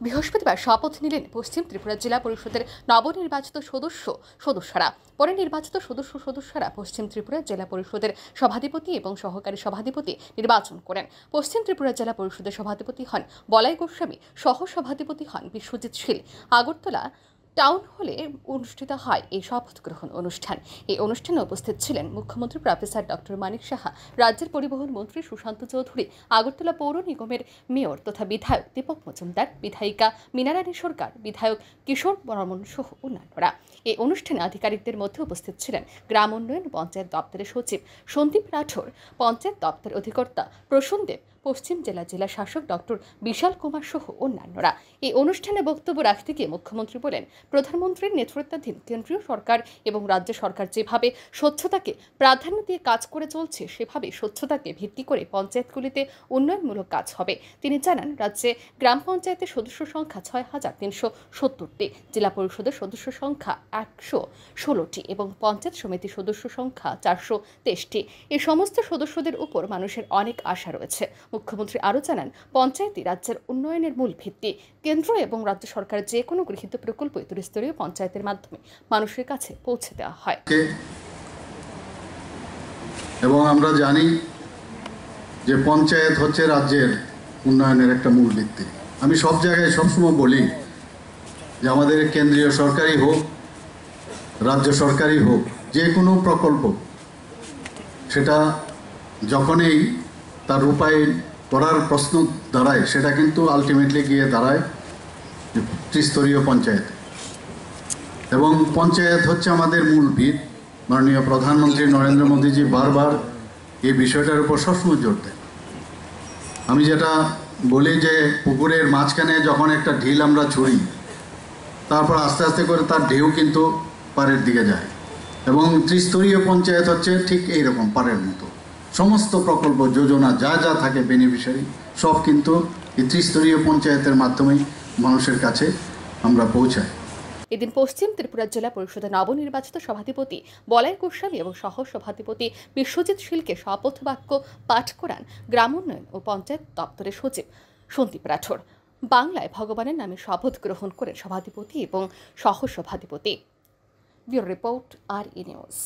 বৃহস্পতিবার শপথ নিলেন পশ্চিম ত্রিপুরা জেলা পরিষদের নবনির্বাচিত সদস্য সদস্যরা। পরে নির্বাচিত সদস্য সদস্যরা পশ্চিম ত্রিপুরা জেলা পরিষদের সভাধিপতি এবং সহকারী সভাধিপতি নির্বাচন করেন। পশ্চিম ত্রিপুরা জেলা পরিষদের সভাধিপতি হন বলাই গোস্বামী সহ সভাধিপতি হন বিশ্বজিৎ শীল, আগরতলা টাউন হলে অনুষ্ঠিত হয় এই শপথ গ্রহণ অনুষ্ঠান। এই অনুষ্ঠানে উপস্থিত ছিলেন মুখ্যমন্ত্রী প্রফেসর ডক্টর মানিক সাহা, রাজ্যের পরিবহন মন্ত্রী সুশান্ত চৌধুরী, আগরতলা পৌর নিগমের মেয়র তথা বিধায়ক দীপক মজুমদার, বিধায়িকা মীনারানী সরকার, বিধায়ক কিশোর বর্মন সহ অন্যান্যরা। এই অনুষ্ঠানে আধিকারিকদের মধ্যে উপস্থিত ছিলেন গ্রাম উন্নয়ন পঞ্চায়েত দপ্তরের সচিব সন্দীপ রাঠোর পঞ্চায়েত দপ্তর অধিকর্তা প্রসূন দেব পশ্চিম জেলা জেলা শাসক ডক্টর বিশাল কুমার সহ অন্যান্যরা। এই অনুষ্ঠানে বক্তব্য রাখতে গিয়ে মুখ্যমন্ত্রী বলেন, প্রধানমন্ত্রীর নেতৃত্বাধীন কেন্দ্রীয় সরকার এবং রাজ্য সরকার যেভাবে স্বচ্ছতাকে প্রাধান্য দিয়ে কাজ করে চলছে, সেভাবে স্বচ্ছতাকে ভিত্তি করে পঞ্চায়েতগুলিতে উন্নয়নমূলক কাজ হবে। তিনি জানান, রাজ্যে গ্রাম পঞ্চায়েতের সদস্য সংখ্যা ছয় হাজার তিনশো সত্তরটি, জেলা পরিষদের সদস্য সংখ্যা একশো ষোলোটি এবং পঞ্চায়েত সমিতি সদস্য সংখ্যা চারশো তেইশটি। এই সমস্ত সদস্যদের উপর মানুষের অনেক আশা রয়েছে। মুখ্যমন্ত্রী আরও জানান, পঞ্চায়েতই রাজ্যের উন্নয়নের মূল ভিত্তি। কেন্দ্র এবং রাজ্য সরকারের যে কোনো গৃহীত প্রকল্প ত্রিস্তরীয় পঞ্চায়েতের মাধ্যমে মানুষের কাছে পৌঁছে দেওয়া হয়। এবং আমরা জানি যে পঞ্চায়েত হচ্ছে রাজ্যের উন্নয়নের একটা মূল ভিত্তি। আমি সব জায়গায় সবসময় বলি যে আমাদের কেন্দ্রীয় সরকারই হোক, রাজ্য সরকারই হোক, যে কোনো প্রকল্প, সেটা যখনই তার রূপায়ণ করার প্রশ্ন দাঁড়ায়, সেটা কিন্তু আলটিমেটলি গিয়ে দাঁড়ায় ত্রিস্তরীয় পঞ্চায়েত। এবং পঞ্চায়েত হচ্ছে আমাদের মূল ভিত। মাননীয় প্রধানমন্ত্রী নরেন্দ্র মোদীজি বারবার এই বিষয়টার উপর সবসময় জোর দেন। আমি যেটা বলি যে পুকুরের মাঝখানে যখন একটা ঢিল আমরা ছুড়ি, তারপর আস্তে আস্তে করে তার ঢেউ কিন্তু পাড়ের দিকে যায়। এবং ত্রিস্তরীয় পঞ্চায়েত হচ্ছে ঠিক এইরকম পাড়ের মতো। সমস্ত প্রকল্প যোজনা যা যা থাকে বেনিফিশিয়ারি সব কিন্তু এই ত্রিস্তরীয় পঞ্চায়েতের মাধ্যমেই মানুষের কাছে আমরা পৌঁছাই। এদিন পশ্চিম ত্রিপুরা জেলা পরিষদের নবনির্বাচিত সভাধিপতি বলাই গোস্বামী এবং সহ সভাধিপতি বিশ্বজিৎ শীলকে শপথ বাক্য পাঠ করান গ্রাম উন্নয়ন ও পঞ্চায়েত দপ্তরের সচিব সন্দীপ রাঠোর বাংলায় ভগবানের নামে শপথ গ্রহণ করেন সভাধিপতি এবং সহ সভাধিপতি bureau report R E news.